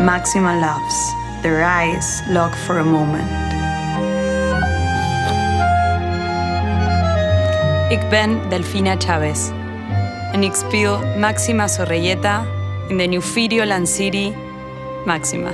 Maxima laughs. Their eyes lock for a moment. Ik ben Delfina Chaves. and ik speel Maxima Zorreguieta in the New Videoland City, Maxima.